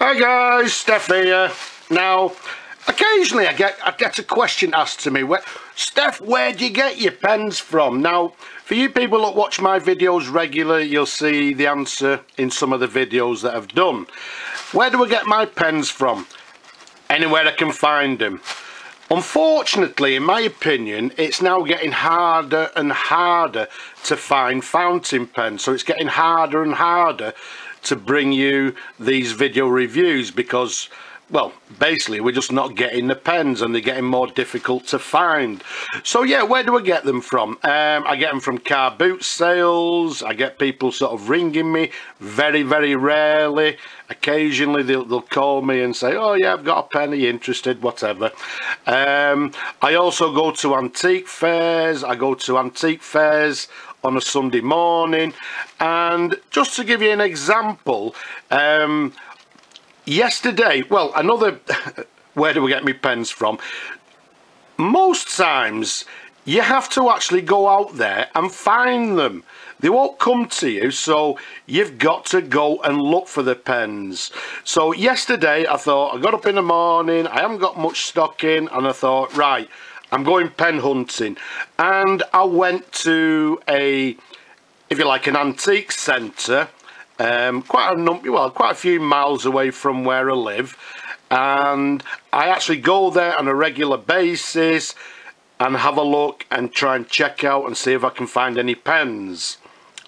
Hi guys, Steph here. Now, occasionally I get I get a question asked to me, where, Steph, where do you get your pens from? Now, for you people that watch my videos regularly, you'll see the answer in some of the videos that I've done. Where do I get my pens from? Anywhere I can find them. Unfortunately, in my opinion, it's now getting harder and harder to find fountain pens. So it's getting harder and harder to bring you these video reviews because well basically we're just not getting the pens and they're getting more difficult to find. So yeah where do I get them from? Um, I get them from car boot sales. I get people sort of ringing me very very rarely. Occasionally they'll, they'll call me and say oh yeah I've got a pen. Are you interested? Whatever. Um, I also go to antique fairs. I go to antique fairs on a Sunday morning. And just to give you an example um, yesterday well another where do we get my pens from? Most times you have to actually go out there and find them. They won't come to you so you've got to go and look for the pens. So yesterday I thought I got up in the morning I haven't got much stock in and I thought right I'm going pen hunting. And I went to a if you like an antique centre um, quite a number well quite a few miles away from where I live. And I actually go there on a regular basis and have a look and try and check out and see if I can find any pens.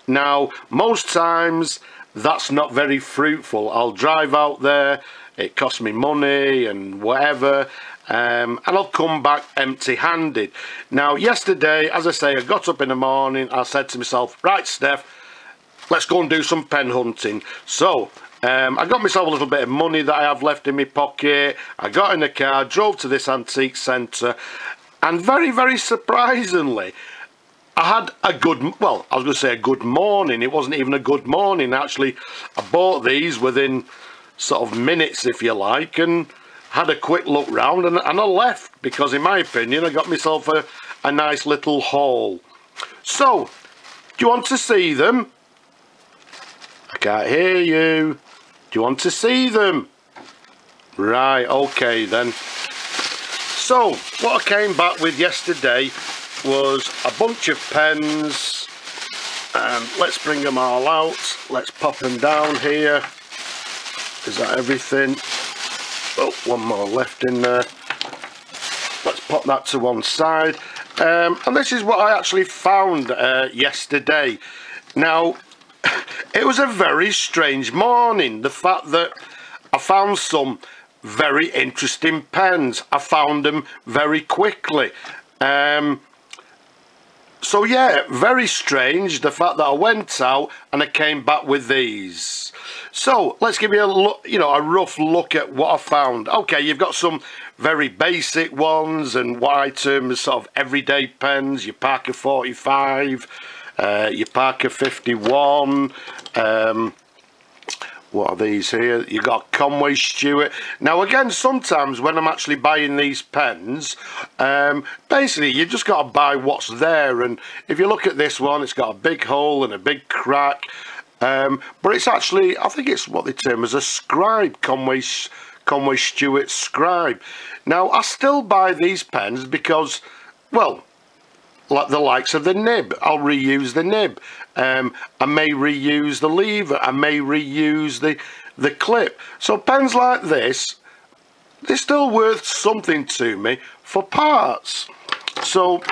Now most times that's not very fruitful. I'll drive out there it costs me money and whatever um, and I'll come back empty-handed. Now, yesterday, as I say, I got up in the morning, I said to myself, right, Steph, let's go and do some pen hunting. So, um, I got myself a little bit of money that I have left in my pocket. I got in the car, drove to this antique centre, and very, very surprisingly, I had a good, well, I was going to say a good morning. It wasn't even a good morning. Actually, I bought these within sort of minutes, if you like, and had a quick look round and, and I left because in my opinion I got myself a, a nice little haul. So, do you want to see them? I can't hear you. Do you want to see them? Right, okay then. So, what I came back with yesterday was a bunch of pens. And let's bring them all out. Let's pop them down here. Is that everything? Oh one more left in there. Let's pop that to one side. Um, and this is what I actually found uh, yesterday. Now it was a very strange morning the fact that I found some very interesting pens. I found them very quickly. Um, so yeah very strange the fact that I went out and I came back with these. So let's give you a look you know a rough look at what I found. Okay you've got some very basic ones and what I term as sort of everyday pens your Parker 45 uh, your Parker 51 um, what are these here? You got Conway Stewart. Now again sometimes when I'm actually buying these pens um, basically you just got to buy what's there and if you look at this one it's got a big hole and a big crack um, but it's actually I think it's what they term as a scribe Conway Conway Stewart scribe. Now I still buy these pens because well like the likes of the nib. I'll reuse the nib. Um, I may reuse the lever. I may reuse the the clip. So pens like this they're still worth something to me for parts. So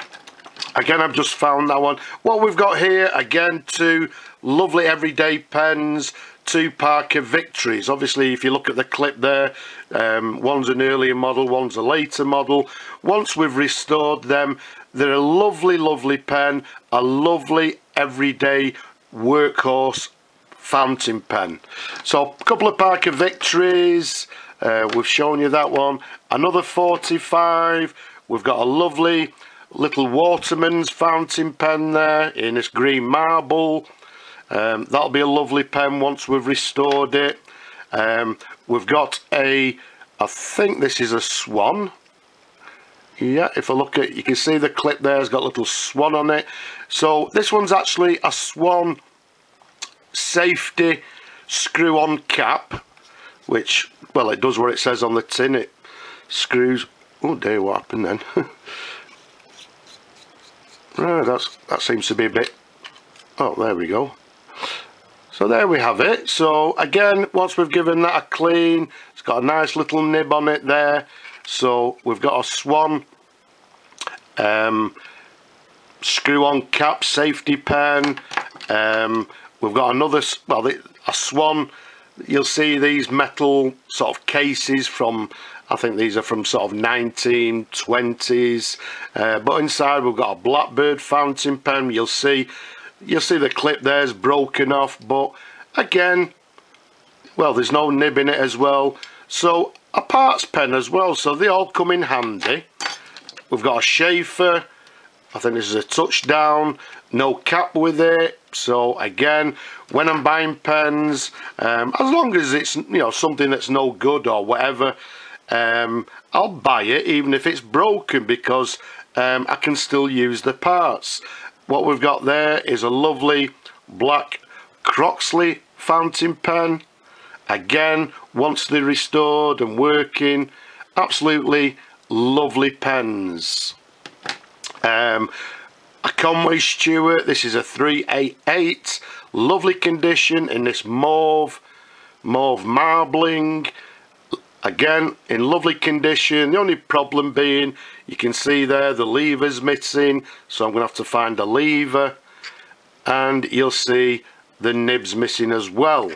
again I've just found that one. What we've got here again two lovely everyday pens two Parker Victories. Obviously if you look at the clip there um, one's an earlier model one's a later model. Once we've restored them they're a lovely, lovely pen, a lovely everyday workhorse fountain pen. So a couple of Parker Victories, uh, we've shown you that one. Another 45, we've got a lovely little Waterman's fountain pen there in this green marble. Um, that'll be a lovely pen once we've restored it. Um, we've got a, I think this is a Swan yeah if I look at you can see the clip there has got a little swan on it. So this one's actually a swan safety screw-on cap which well it does what it says on the tin it screws oh dear what happened then? Right ah, that's that seems to be a bit oh there we go. So there we have it. So again once we've given that a clean it's got a nice little nib on it there so we've got a swan um, screw on cap safety pen um, we've got another well a swan. You'll see these metal sort of cases from I think these are from sort of 1920s uh, but inside we've got a blackbird fountain pen. You'll see you'll see the clip there's broken off but again well there's no nib in it as well. So a parts pen as well so they all come in handy. We've got a Sheaffer I think this is a touchdown no cap with it so again when I'm buying pens um, as long as it's you know something that's no good or whatever um, I'll buy it even if it's broken because um, I can still use the parts. What we've got there is a lovely black Croxley fountain pen again once they're restored and working absolutely lovely pens. Um, a Conway Stewart this is a 388 lovely condition in this mauve mauve marbling. Again in lovely condition. The only problem being you can see there the lever's missing so I'm gonna have to find a lever and you'll see the nibs missing as well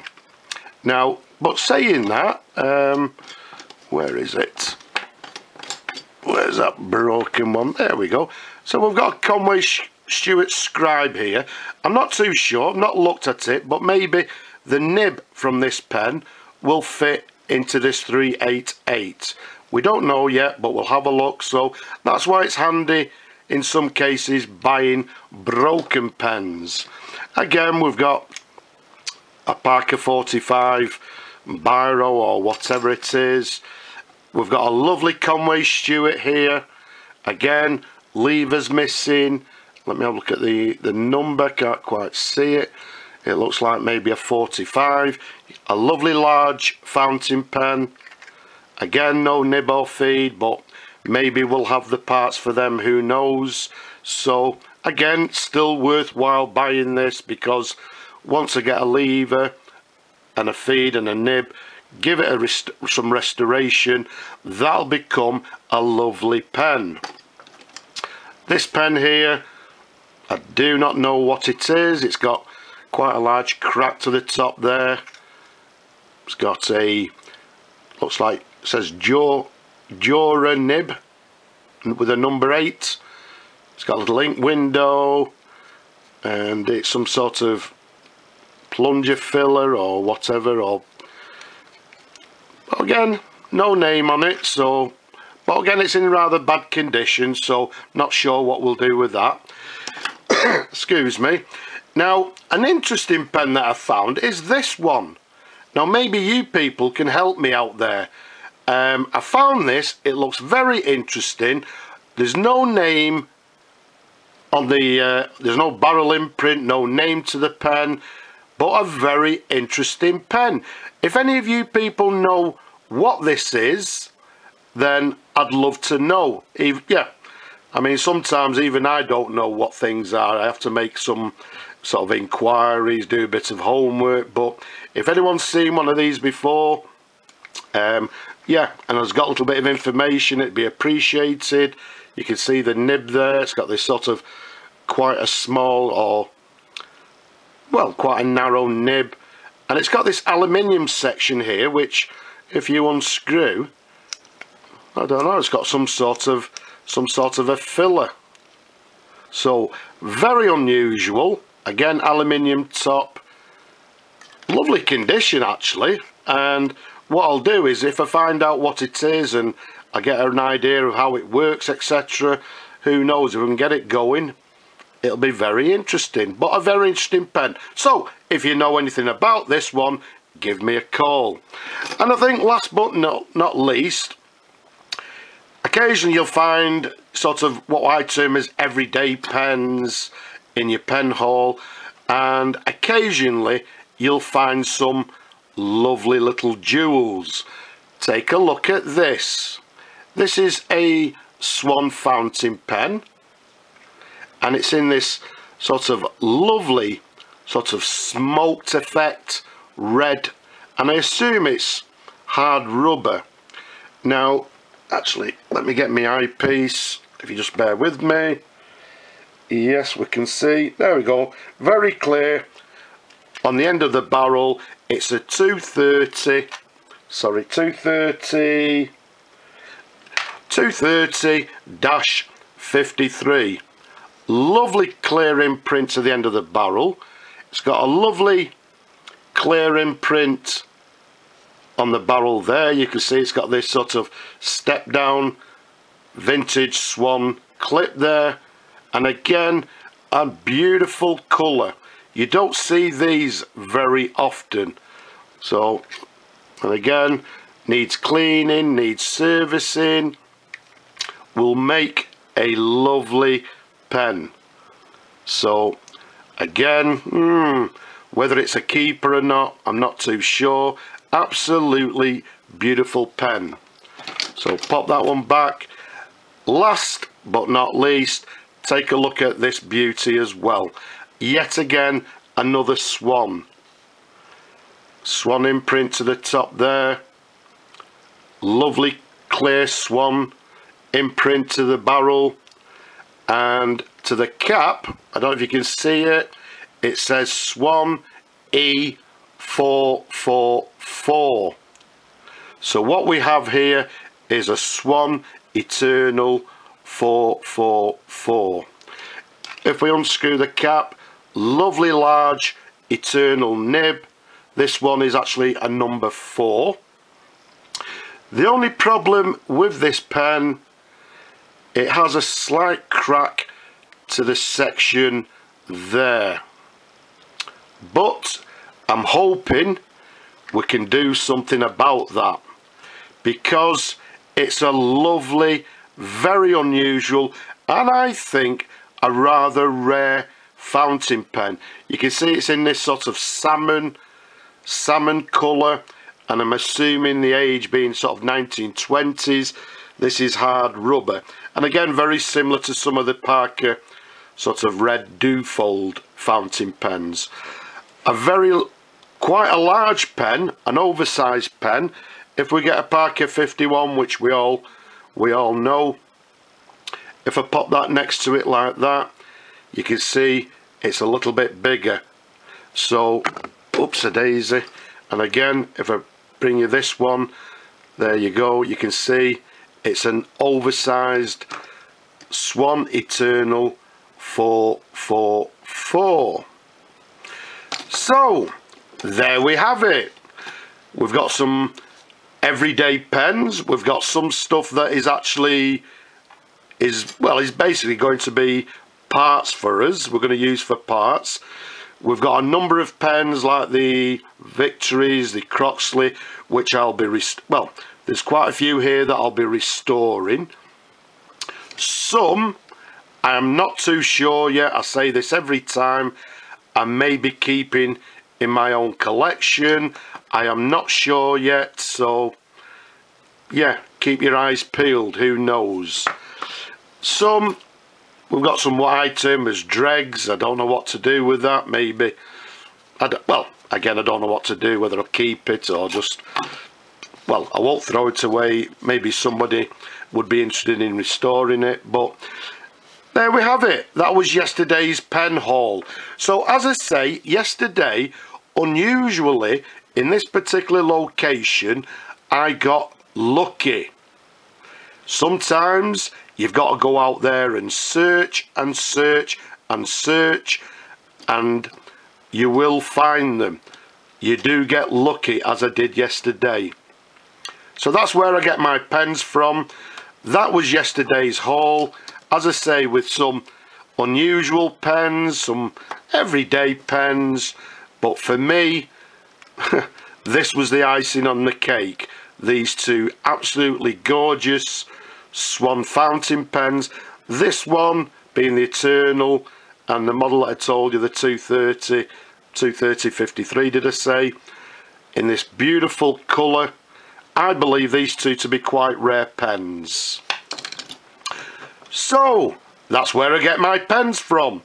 now but saying that um, where is it? Where's that broken one? There we go. So we've got Conway Stewart scribe here. I'm not too sure I've not looked at it but maybe the nib from this pen will fit into this 388 we don't know yet but we'll have a look. So that's why it's handy in some cases buying broken pens. Again we've got a Parker 45 biro or whatever it is. We've got a lovely Conway Stewart here. Again levers missing. Let me have a look at the the number can't quite see it. It looks like maybe a 45 a lovely large fountain pen. Again no nib or feed but maybe we'll have the parts for them who knows? So again still worthwhile buying this because once I get a lever and a feed and a nib give it a rest some restoration that'll become a lovely pen. This pen here I do not know what it is. It's got quite a large crack to the top there. It's got a looks like says Jora nib with a number 8 it's got a little ink window and it's some sort of plunger filler or whatever or again no name on it so but again it's in rather bad condition so not sure what we'll do with that. Excuse me. Now an interesting pen that I found is this one. Now maybe you people can help me out there. Um, I found this it looks very interesting. There's no name on the uh, there's no barrel imprint no name to the pen but a very interesting pen. If any of you people know what this is then I'd love to know. Yeah. I mean sometimes even I don't know what things are. I have to make some sort of inquiries do a bit of homework but if anyone's seen one of these before um, yeah and has got a little bit of information it'd be appreciated. You can see the nib there. It's got this sort of quite a small or well quite a narrow nib. And it's got this aluminium section here which if you unscrew I don't know it's got some sort of some sort of a filler. So very unusual. Again aluminium top. Lovely condition actually. And what I'll do is if I find out what it is and I get an idea of how it works etc who knows if we can get it going it'll be very interesting but a very interesting pen so if you know anything about this one give me a call and I think last but not, not least occasionally you'll find sort of what I term as everyday pens in your pen haul and occasionally you'll find some lovely little jewels. Take a look at this. This is a Swan fountain pen and it's in this sort of lovely sort of smoked effect red and I assume it's hard rubber. Now actually let me get my eyepiece if you just bear with me. Yes we can see. There we go. Very clear. On the end of the barrel it's a 230 sorry 230 230 dash 53 lovely clear imprint to the end of the barrel. It's got a lovely clear imprint on the barrel there. You can see it's got this sort of step down vintage swan clip there. And again a beautiful colour. You don't see these very often. So and again needs cleaning needs servicing. Will make a lovely pen. So again hmm, whether it's a keeper or not I'm not too sure. Absolutely beautiful pen. So pop that one back. Last but not least take a look at this beauty as well. Yet again another swan. Swan imprint to the top there. Lovely clear swan imprint to the barrel and to the cap I don't know if you can see it it says Swan E444 so what we have here is a Swan Eternal 444 if we unscrew the cap lovely large Eternal nib. This one is actually a number 4 the only problem with this pen it has a slight crack to the section there. But I'm hoping we can do something about that because it's a lovely very unusual and I think a rather rare fountain pen. You can see it's in this sort of salmon salmon colour and I'm assuming the age being sort of 1920s this is hard rubber. And again very similar to some of the Parker sort of red Duofold fountain pens. A very quite a large pen an oversized pen. If we get a Parker 51 which we all we all know if I pop that next to it like that you can see it's a little bit bigger. So oops a daisy. And again if I bring you this one there you go. You can see it's an oversized Swan Eternal 444 so there we have it. We've got some everyday pens. We've got some stuff that is actually is well is basically going to be parts for us. We're going to use for parts. We've got a number of pens like the victories the croxley which i'll be well there's quite a few here that i'll be restoring. Some i am not too sure yet. I say this every time. I may be keeping in my own collection. I am not sure yet so yeah keep your eyes peeled. Who knows? Some we've got some I as dregs. I don't know what to do with that. Maybe I well again I don't know what to do whether I'll keep it or just well I won't throw it away. Maybe somebody would be interested in restoring it but there we have it. That was yesterday's pen haul. So as I say yesterday unusually in this particular location I got lucky. Sometimes you've got to go out there and search and search and search and you will find them. You do get lucky as I did yesterday so that's where I get my pens from that was yesterday's haul as I say with some unusual pens some everyday pens but for me this was the icing on the cake these two absolutely gorgeous Swan fountain pens. This one being the Eternal and the model that I told you, the 230, 230 53 did I say. in this beautiful colour. I believe these two to be quite rare pens. So, that's where I get my pens from.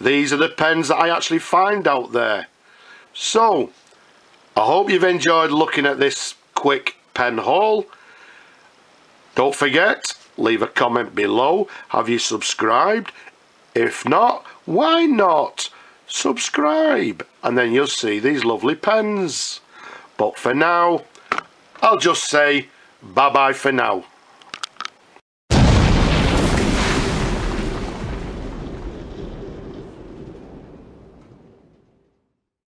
These are the pens that I actually find out there. So, I hope you've enjoyed looking at this quick pen haul. Don't forget, leave a comment below. Have you subscribed? If not, why not? Subscribe and then you'll see these lovely pens. But for now, I'll just say bye bye for now.